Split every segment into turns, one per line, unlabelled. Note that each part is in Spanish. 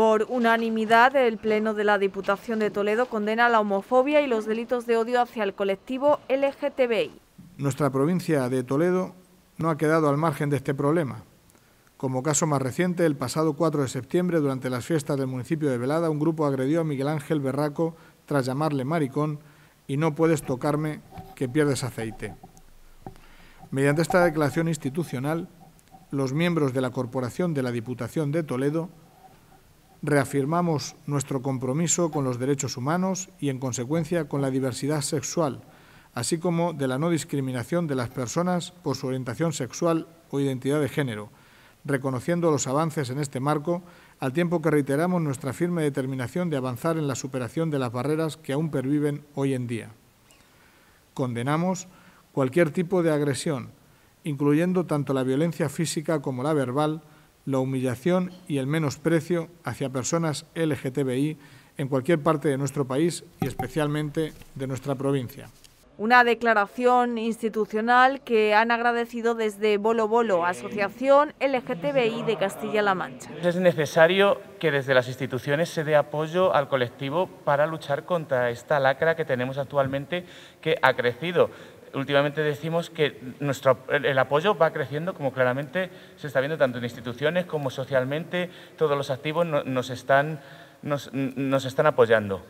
Por unanimidad, el Pleno de la Diputación de Toledo condena la homofobia y los delitos de odio hacia el colectivo LGTBI.
Nuestra provincia de Toledo no ha quedado al margen de este problema. Como caso más reciente, el pasado 4 de septiembre, durante las fiestas del municipio de Velada, un grupo agredió a Miguel Ángel Berraco tras llamarle maricón y no puedes tocarme que pierdes aceite. Mediante esta declaración institucional, los miembros de la Corporación de la Diputación de Toledo reafirmamos nuestro compromiso con los derechos humanos y, en consecuencia, con la diversidad sexual, así como de la no discriminación de las personas por su orientación sexual o identidad de género, reconociendo los avances en este marco, al tiempo que reiteramos nuestra firme determinación de avanzar en la superación de las barreras que aún perviven hoy en día. Condenamos cualquier tipo de agresión, incluyendo tanto la violencia física como la verbal, la humillación y el menosprecio hacia personas LGTBI en cualquier parte de nuestro país y especialmente de nuestra provincia.
Una declaración institucional que han agradecido desde Bolo Bolo, Asociación LGTBI de Castilla-La Mancha.
Es necesario que desde las instituciones se dé apoyo al colectivo para luchar contra esta lacra que tenemos actualmente que ha crecido últimamente decimos que nuestro, el, apoyo va creciendo, como claramente se está viendo tanto en instituciones como socialmente, todos los activos nos, están, apoyando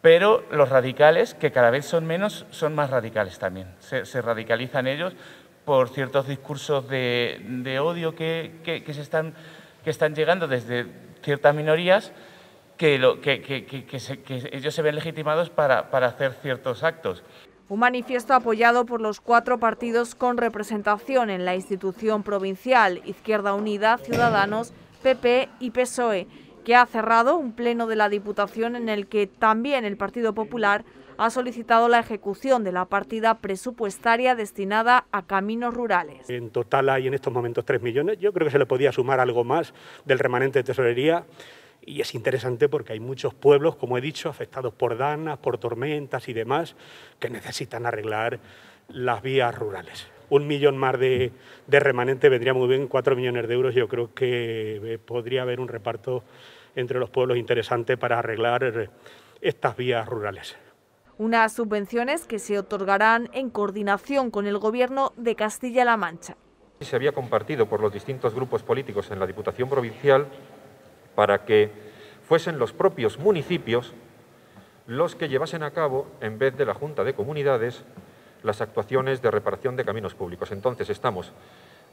pero los radicales, que cada vez son menos, son más radicales también. Se, radicalizan ellos por ciertos discursos de, odio que, se están, que llegando desde ciertas minorías que, ellos se ven legitimados para hacer ciertos actos.
Un manifiesto apoyado por los cuatro partidos con representación en la institución provincial, Izquierda Unida, Ciudadanos, PP y PSOE, que ha cerrado un pleno de la Diputación en el que también el Partido Popular ha solicitado la ejecución de la partida presupuestaria destinada a caminos rurales.
En total hay en estos momentos 3 millones. Yo creo que se le podía sumar algo más del remanente de tesorería. Y es interesante porque hay muchos pueblos, como he dicho, afectados por danas, por tormentas y demás, que necesitan arreglar las vías rurales. Un millón más de, de remanente vendría muy bien, cuatro millones de euros. Yo creo que eh, podría haber un reparto entre los pueblos interesante para arreglar eh, estas vías rurales.
Unas subvenciones que se otorgarán en coordinación con el Gobierno de Castilla-La Mancha.
Se había compartido por los distintos grupos políticos en la Diputación Provincial para que fuesen los propios municipios los que llevasen a cabo, en vez de la Junta de Comunidades, las actuaciones de reparación de caminos públicos. Entonces estamos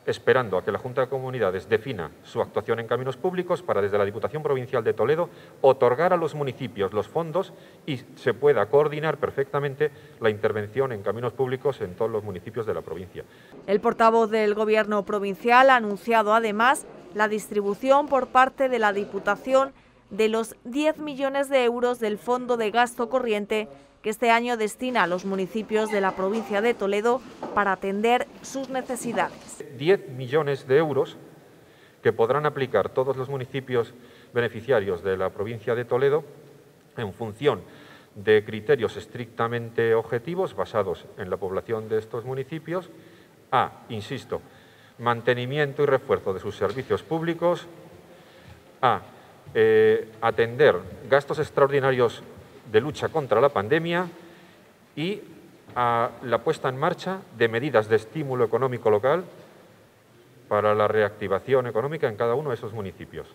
esperando a que la Junta de Comunidades defina su actuación en caminos públicos para desde la Diputación Provincial de Toledo otorgar a los municipios los fondos y se pueda coordinar perfectamente la intervención en caminos públicos en todos los municipios de la provincia.
El portavoz del Gobierno provincial ha anunciado además la distribución por parte de la Diputación de los 10 millones de euros del Fondo de Gasto Corriente que este año destina a los municipios de la provincia de Toledo para atender sus necesidades.
10 millones de euros que podrán aplicar todos los municipios beneficiarios de la provincia de Toledo en función de criterios estrictamente objetivos basados en la población de estos municipios a, insisto, mantenimiento y refuerzo de sus servicios públicos, a eh, atender gastos extraordinarios de lucha contra la pandemia y a la puesta en marcha de medidas de estímulo económico local para la reactivación económica en cada uno de esos municipios.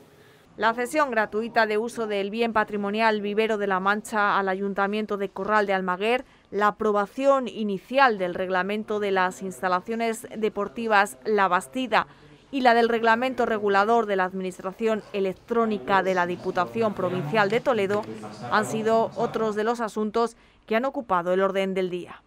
La cesión gratuita de uso del bien patrimonial Vivero de la Mancha al Ayuntamiento de Corral de Almaguer, la aprobación inicial del reglamento de las instalaciones deportivas La Bastida y la del reglamento regulador de la Administración Electrónica de la Diputación Provincial de Toledo han sido otros de los asuntos que han ocupado el orden del día.